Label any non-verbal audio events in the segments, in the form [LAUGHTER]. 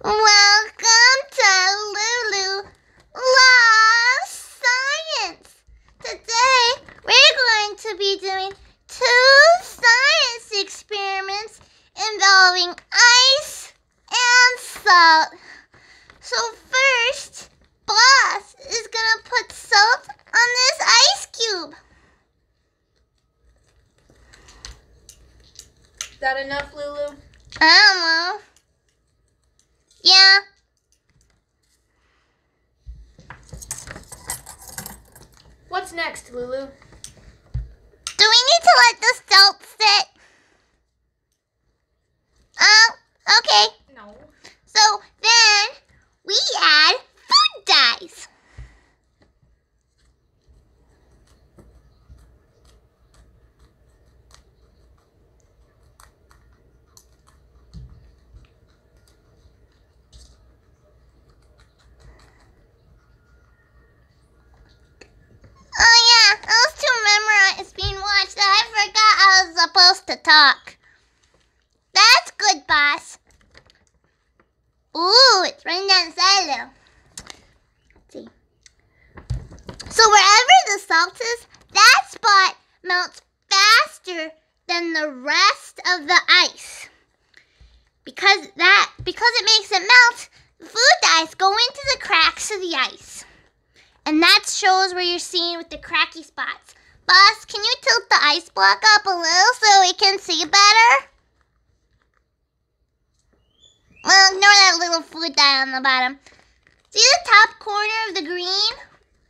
Welcome to Lulu Loves Science. Today we're going to be doing two science experiments involving ice and salt. So first, Boss is gonna put salt on this ice cube. Is that enough, Lulu? I don't know. Yeah. What's next, Lulu? Do we need to let the salt sit? Oh, okay. No. So then we add food dyes. Oh yeah, I was too memorized being watched that I forgot I was supposed to talk. That's good, boss. Ooh, it's running down though. Let's see. So wherever the salt is, that spot melts faster than the rest of the ice. Because that because it makes it melt, the food dyes go into the cracks of the ice. And that shows where you're seeing with the cracky spots. Boss, can you tilt the ice block up a little so we can see better? Well, ignore that little food dye on the bottom. See the top corner of the green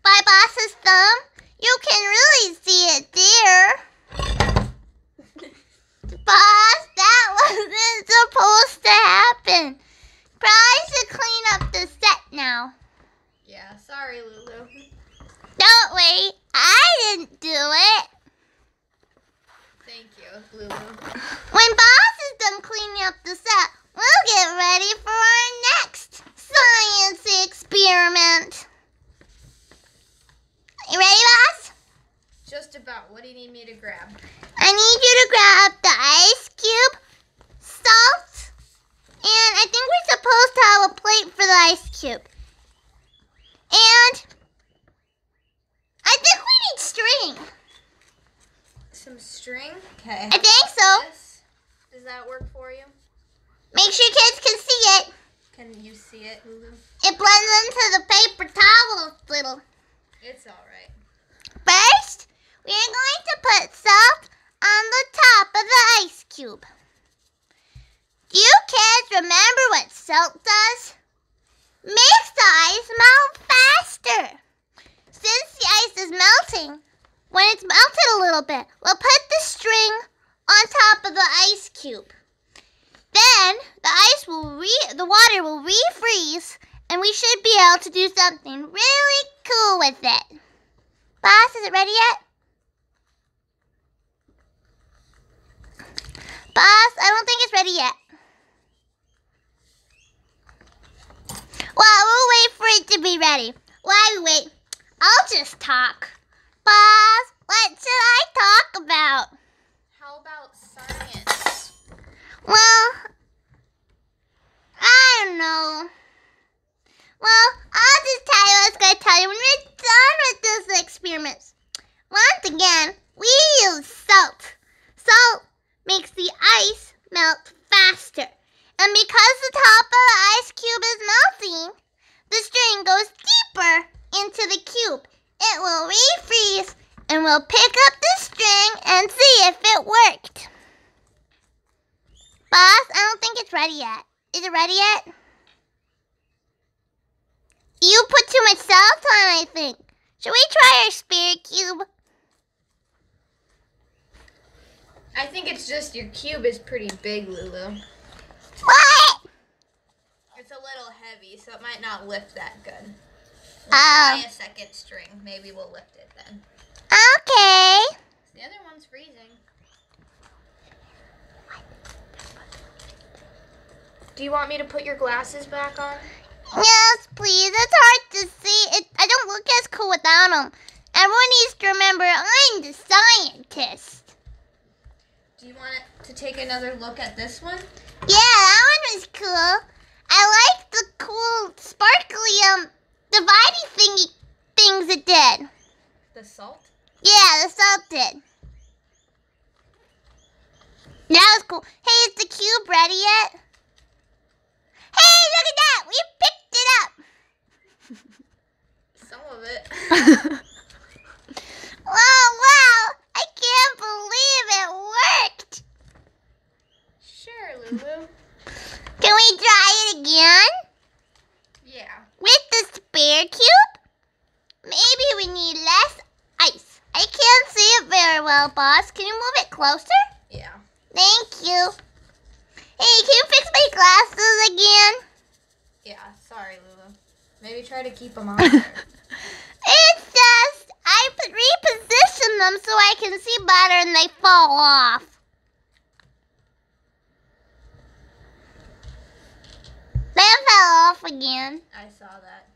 by Boss's thumb? You can really see it there. [LAUGHS] Boss, that wasn't supposed to happen. Probably should clean up the set now. Yeah, sorry, Lulu. [LAUGHS] Don't wait, I didn't do it. Thank you, Lulu. When Boss is done cleaning up the set, we'll get ready for our next science experiment. You ready, Boss? Just about. What do you need me to grab? I need you to grab the ice cube, salt, and I think we're supposed to have a plate for the ice cube. And I think we need string. Some string? Okay. I think so. This. Does that work for you? Make sure kids can see it. Can you see it, Lulu? It blends into the paper towel a little. It's alright. First, we are going to put salt on the top of the ice cube. Do you kids remember what salt does? Makes the ice melt faster. Since the ice is melting, when it's melted a little bit, we'll put the string on top of the ice cube. Then the ice will re- the water will refreeze, and we should be able to do something really cool with it. Boss, is it ready yet? Boss, I don't think it's ready yet. Well, we'll wait for it to be ready. While we wait, I'll just talk. Boss, what should I talk about? How about science? Well, I don't know. Well, I'll just tell you what I was going to tell you when we're done with this experiment. Once again, we use salt. Salt makes the ice melt faster. And because the top of the ice cube is melting, the string goes deeper into the cube. It will refreeze and we'll pick up the string and see if it worked. Boss, I don't think it's ready yet. Is it ready yet? You put too much salt on, I think. Should we try our spirit cube? I think it's just your cube is pretty big, Lulu. What? It's a little heavy, so it might not lift that good. We'll Oh. try a second string. Maybe we'll lift it then. Okay. The other one's freezing. Do you want me to put your glasses back on? Yes, please. It's hard to see. It, I don't look as cool without them. Everyone needs to remember I'm the scientist. Do you want to take another look at this one? Yeah, that one was cool. I like the cool sparkly um dividing thingy things it did. The salt? Yeah, the salt did. That was cool. Hey, is the cube ready yet? Hey, look at that! We picked it up! Some of it. [LAUGHS] Oh, wow! I can't believe it worked! sure, Lulu. Can we try it again? Yeah. With spare cube? Maybe we need less ice. I can't see it very well, boss. Can you move it closer? Yeah. Thank you. Hey, can you fix my glasses again? Yeah. Sorry, Lulu. Maybe try to keep them on. [LAUGHS] It's just I reposition them so I can see better and they fall off. They fell off again. I saw that.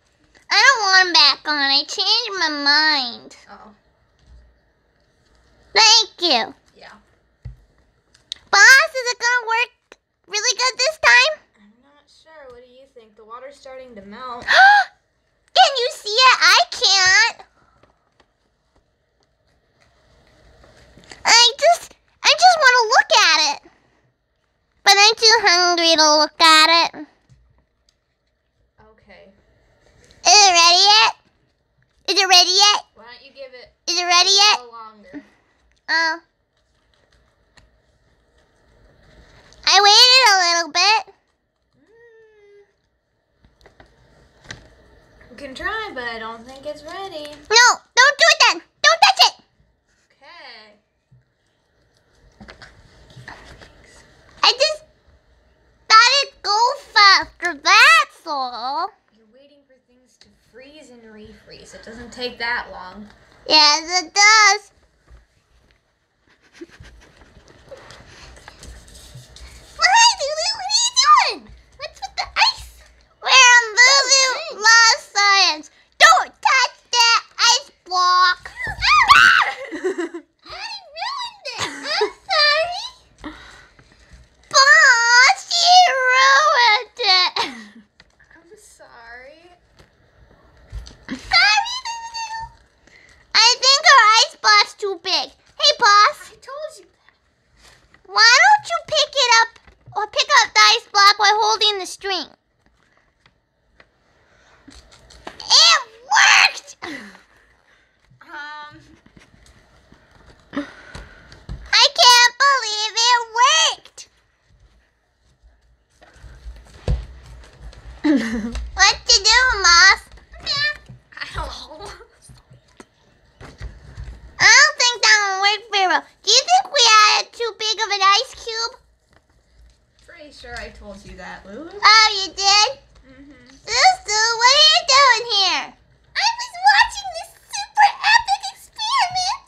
I don't want them back on. I changed my mind. Oh. Thank you. Yeah. Boss, is it gonna work really good this time? I'm not sure. What do you think? The water's starting to melt. [GASPS] Can you see it? I can't. I just, I just want to look at it. But I'm too hungry to look at it. Okay. Is it ready yet? Is it ready yet? Why don't you give it Is it ready yet? longer? Oh. I waited a little bit. Mm. We can try, but I don't think it's ready. No, don't do it then. Don't touch it. Okay. I just thought it'd go faster. That's all. You're waiting for things to freeze and refreeze. It doesn't take that long. Yes, it does. Hi, Lulu. What are you doing? What's with the ice? We're on Lulu Loves Science. Don't touch that ice block. I ruined it. I'm sorry. Boss, you ruined it. I'm sorry. Sorry, Lulu. I think our ice block's too big. Hey, boss. I told you Why don't you pick it up or pick up the ice block while holding the string? It worked! Um. I can't believe it worked! [LAUGHS] what to do, Moss? Ow. I don't think that will work very well. Do you think we added too big of an ice cube? Pretty sure I told you that, Lulu. Oh, you did? Mm-hmm. Susu, what are you doing here? I was watching this super epic experiment.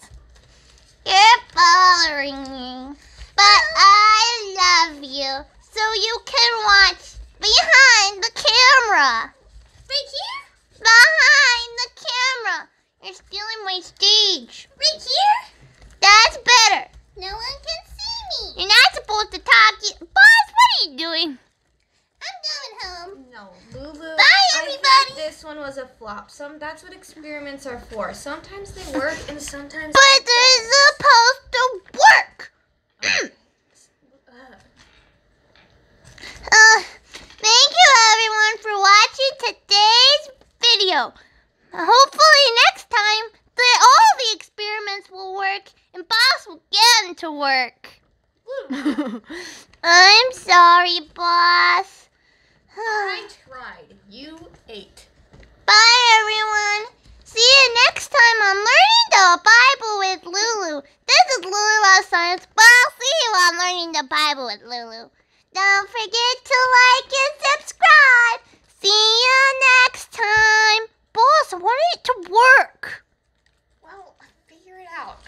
You're bothering me. But I love you. Can watch behind the camera. Right here? Behind the camera. You're stealing my stage. Right here? That's better. No one can see me. You're not supposed to talk. You- Boss, what are you doing? I'm going home. No, Lulu. Bye, I everybody. think this one was a flop. Some that's what experiments are for. Sometimes they work and sometimes But they they're supposed to work. don't. Uh, Uh, thank you everyone for watching today's video. Hopefully next time the, all the experiments will work and Boss will get them to work. Lulu, I'm sorry, Boss. I tried. You ate. Bye everyone. See you next time on Learning the Bible with Lulu. This is Lulu Loves Science, but I'll see you on Learning the Bible with Lulu. Don't forget to like and subscribe. See you next time. Boss, I want it to work. Well, figure it out.